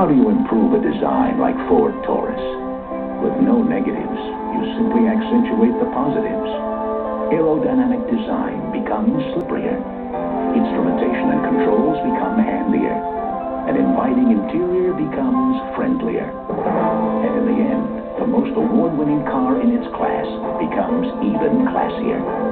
How do you improve a design like Ford Taurus? With no negatives, you simply accentuate the positives. Aerodynamic design becomes slipperier. Instrumentation and controls become handier. An inviting interior becomes friendlier. And in the end, the most award-winning car in its class becomes even classier.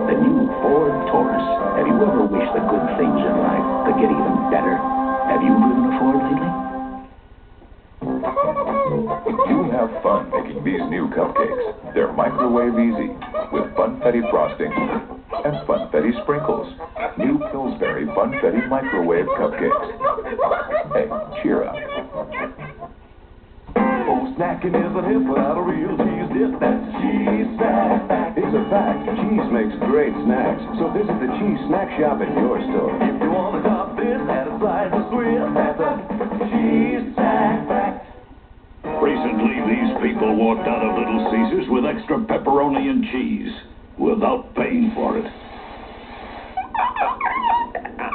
You have fun making these new cupcakes. They're microwave easy with funfetti frosting and funfetti sprinkles. New Pillsbury Funfetti microwave cupcakes. Hey, cheer up. Oh, snacking isn't hip without a real cheese dip. That's cheese snack. It's a fact. Cheese makes great snacks. So visit the cheese snack shop at your store. If you want to top this, people walked out of Little Caesars with extra pepperoni and cheese without paying for it.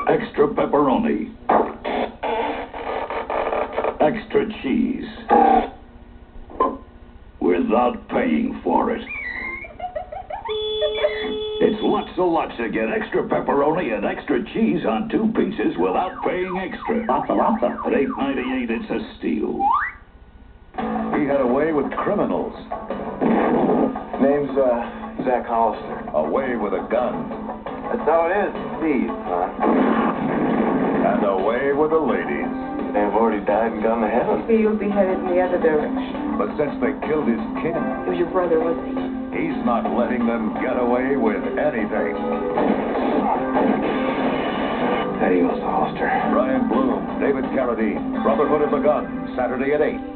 Extra pepperoni. Extra cheese. Without paying for it. It's lots of lots to get extra pepperoni and extra cheese on two pieces without paying extra. Lots of lots At eight ninety eight, it's a steal. He had a way with criminals, Name's, uh, Zach Hollister. a way with a gun, That's how it is, Steve, huh? and a way with the ladies. They've already died and gone to heaven. You'll be headed in the other direction. But since they killed his kin, It was your brother, wasn't he? he's not letting them get away with anything. Adios, Hollister. Brian Bloom, David Carradine, Brotherhood of the Gun, Saturday at 8.